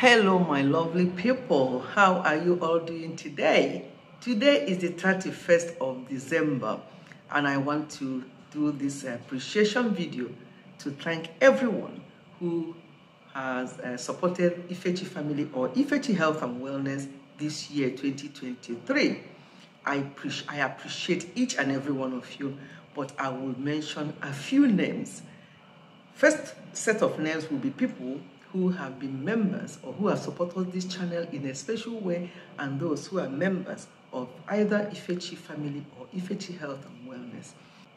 Hello, my lovely people. How are you all doing today? Today is the 31st of December, and I want to do this appreciation video to thank everyone who has uh, supported Ifechi family or Ifechi Health and Wellness this year, 2023. I, I appreciate each and every one of you, but I will mention a few names. First set of names will be people who have been members or who have supported this channel in a special way and those who are members of either Ifechi family or Ifechi Health and Wellness.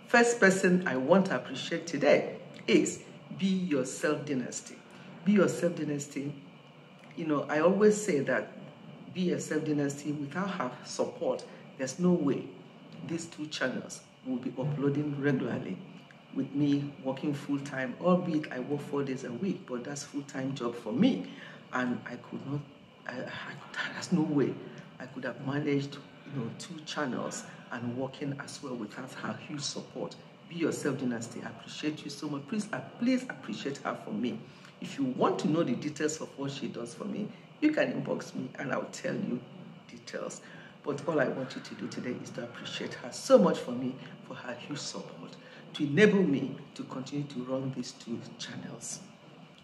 First person I want to appreciate today is Be Yourself Dynasty. Be Yourself Dynasty, you know, I always say that Be Yourself Dynasty, without her support, there's no way these two channels will be uploading regularly with me working full time, albeit I work four days a week, but that's full time job for me. And I could not, I, I, there's no way I could have managed, you know, two channels and working as well without her huge support. Be yourself, Dynasty. I appreciate you so much. Please, uh, please appreciate her for me. If you want to know the details of what she does for me, you can inbox me and I'll tell you details. But all I want you to do today is to appreciate her so much for me for her huge support to enable me to continue to run these two channels.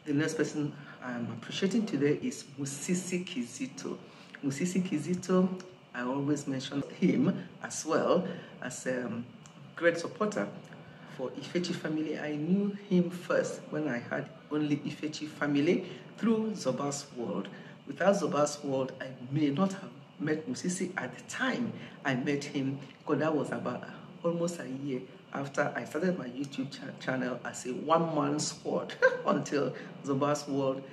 The next person I'm appreciating today is Musisi Kizito. Musisi Kizito, I always mention him as well as a um, great supporter for Ifechi family. I knew him first when I had only Ifechi family through Zoba's World. Without Zoba's World, I may not have met Musisi at the time I met him because that was about almost a year after I started my YouTube ch channel as a one-man squad until Zoba's World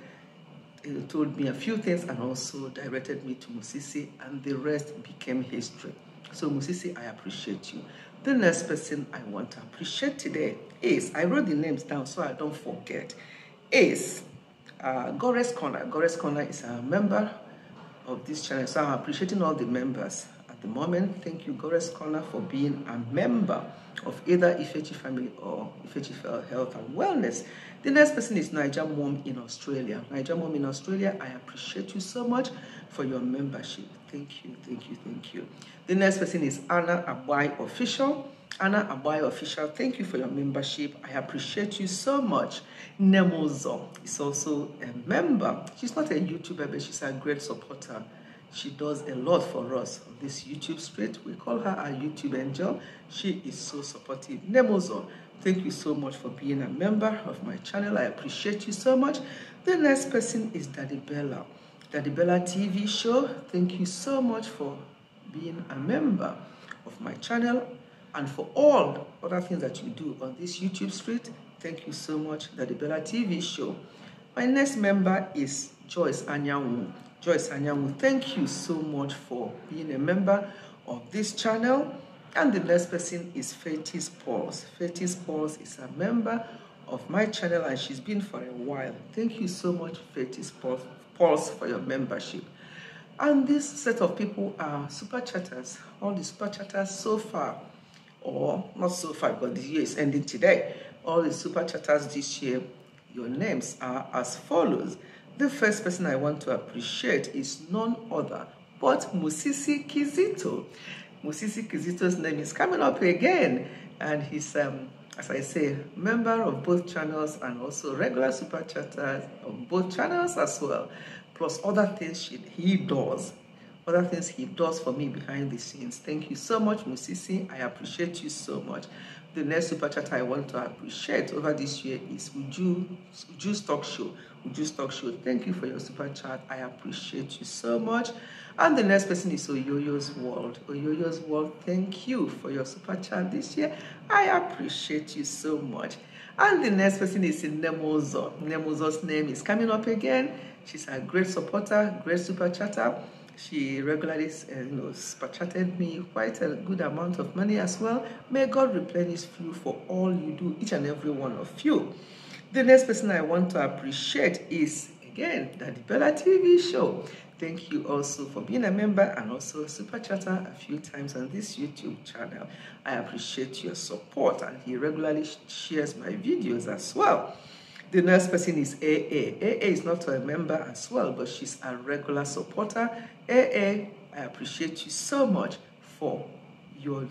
told me a few things and also directed me to Musisi and the rest became history. So Musisi, I appreciate you. The next person I want to appreciate today is, I wrote the names down so I don't forget, is uh, Gores Corner. Gores Corner is a member of this channel, so I'm appreciating all the members the moment. Thank you, Gores Corner, for being a member of either Ifechi family or Ifechi health and wellness. The next person is Niger Mom in Australia. Niger Mom in Australia, I appreciate you so much for your membership. Thank you, thank you, thank you. The next person is Anna Abai Official. Anna Abai Official, thank you for your membership. I appreciate you so much. Nemozo is also a member. She's not a YouTuber, but she's a great supporter. She does a lot for us on this YouTube street. We call her our YouTube angel. She is so supportive. Nemozo, thank you so much for being a member of my channel. I appreciate you so much. The next person is Daddy Bella. Daddy Bella TV show, thank you so much for being a member of my channel and for all other things that you do on this YouTube street. Thank you so much, Daddy Bella TV show. My next member is Joyce Anyanwu. Joyce Anyanwu, thank you so much for being a member of this channel. And the next person is Fetis Pauls. Fetis Pauls is a member of my channel and she's been for a while. Thank you so much, Fetis Pauls, for your membership. And this set of people are super chatters. All the super chatters so far, or not so far, but the year is ending today. All the super chatters this year, your names are as follows. The first person I want to appreciate is none other but Musisi Kizito. Musisi Kizito's name is coming up again, and he's, um, as I say, member of both channels and also regular super chatter on both channels as well, plus other things she, he does other things he does for me behind the scenes. Thank you so much, Musisi. I appreciate you so much. The next super chat I want to appreciate over this year is Uju, Uju's Talk Show. Uju's Talk Show. Thank you for your super chat. I appreciate you so much. And the next person is Oyoyo's World. Oyoyo's World, thank you for your super chat this year. I appreciate you so much. And the next person is Nemozo. Nemozo's name is coming up again. She's a great supporter, great super chatter. She regularly you eh, know, chatted me quite a good amount of money as well. May God replenish you for all you do, each and every one of you. The next person I want to appreciate is, again, Daddy Bella TV show. Thank you also for being a member and also a super chatter a few times on this YouTube channel. I appreciate your support and he regularly shares my videos as well. The next person is AA. AA is not a member as well, but she's a regular supporter. AA, I appreciate you so much for your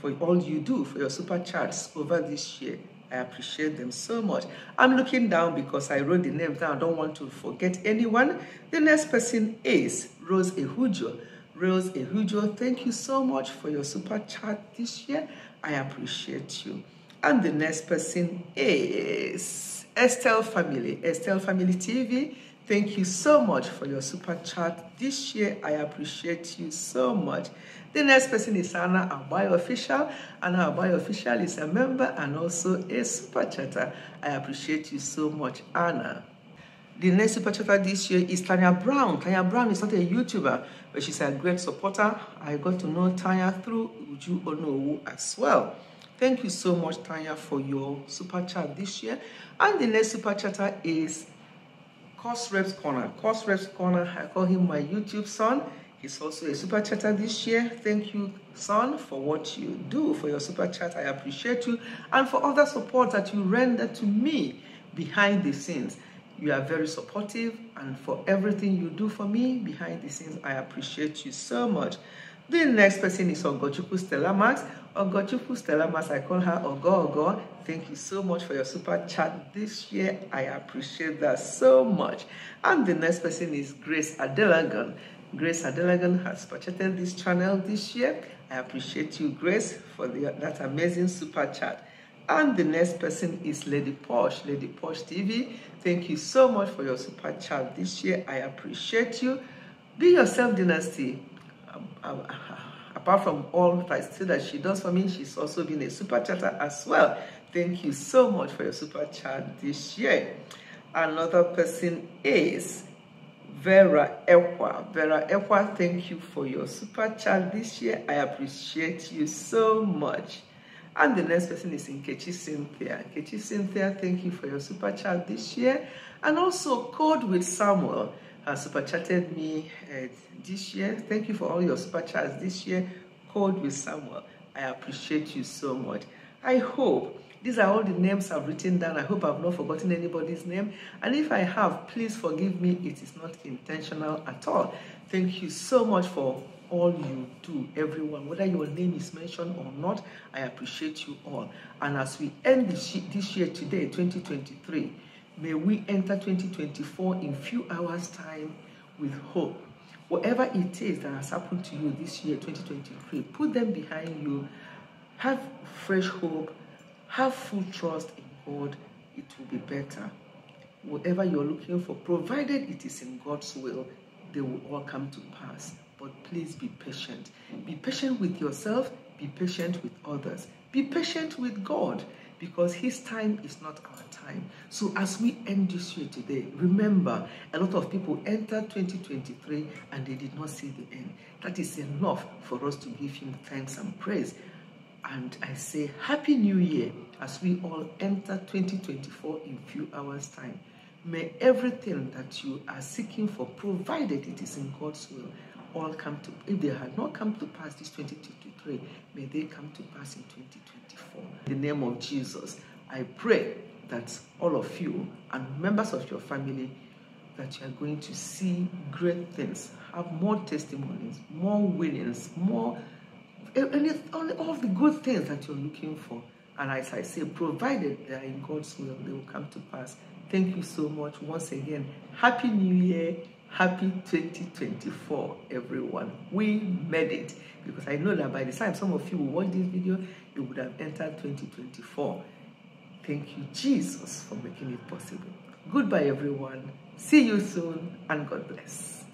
for all you do for your super chats over this year. I appreciate them so much. I'm looking down because I wrote the names down. I don't want to forget anyone. The next person is Rose Ehujo. Rose Ehujo, thank you so much for your super chat this year. I appreciate you. And the next person is Estelle Family. Estelle Family TV, thank you so much for your super chat this year. I appreciate you so much. The next person is Anna Abai Official. Anna Abai Official is a member and also a super chatter. I appreciate you so much, Anna. The next super chatter this year is Tanya Brown. Tanya Brown is not a YouTuber, but she's a great supporter. I got to know Tanya through Uju Onowu as well. Thank you so much, Tanya, for your super chat this year. And the next super chatter is Cost Reps Corner. Cost Reps Corner, I call him my YouTube son. He's also a super chatter this year. Thank you, son, for what you do for your super chat. I appreciate you. And for all the support that you render to me behind the scenes. You are very supportive, and for everything you do for me behind the scenes, I appreciate you so much. The next person is Ogochukwu Stella Max. Ogochukwu Stella Max, I call her Ogo Ogo. Thank you so much for your super chat this year. I appreciate that so much. And the next person is Grace Adelagan. Grace Adelagan has purchased this channel this year. I appreciate you, Grace, for the, that amazing super chat. And the next person is Lady Posh, Lady Posh TV. Thank you so much for your super chat this year. I appreciate you. Be yourself, Dynasty. Um, apart from all that I see that she does for me, she's also been a super chatter as well. Thank you so much for your super chat this year. Another person is Vera Ekwa. Vera Ekwa, thank you for your super chat this year. I appreciate you so much. And the next person is Nkechi Cynthia. Nkechi Cynthia, thank you for your super chat this year. And also Code with Samuel has super chatted me uh, this year. Thank you for all your super chats this year. Code with Samuel. I appreciate you so much. I hope these are all the names I've written down. I hope I've not forgotten anybody's name. And if I have, please forgive me. It is not intentional at all. Thank you so much for all you do, everyone. Whether your name is mentioned or not, I appreciate you all. And as we end this, this year today, 2023, may we enter 2024 in few hours' time with hope. Whatever it is that has happened to you this year, 2023, put them behind you. Have fresh hope have full trust in God, it will be better. Whatever you're looking for, provided it is in God's will, they will all come to pass. But please be patient. Be patient with yourself, be patient with others, be patient with God because His time is not our time. So, as we end this year today, remember a lot of people entered 2023 and they did not see the end. That is enough for us to give Him thanks and praise. And I say Happy New Year as we all enter 2024 in few hours' time. May everything that you are seeking for, provided it is in God's will, all come to, if they had not come to pass this 2023, may they come to pass in 2024. In the name of Jesus, I pray that all of you and members of your family that you are going to see great things, have more testimonies, more winnings, more any, all the good things that you're looking for. And as I say, provided they are in God's will, they will come to pass. Thank you so much once again. Happy New Year. Happy 2024, everyone. We made it. Because I know that by the time some of you will watch this video, you would have entered 2024. Thank you, Jesus, for making it possible. Goodbye, everyone. See you soon, and God bless.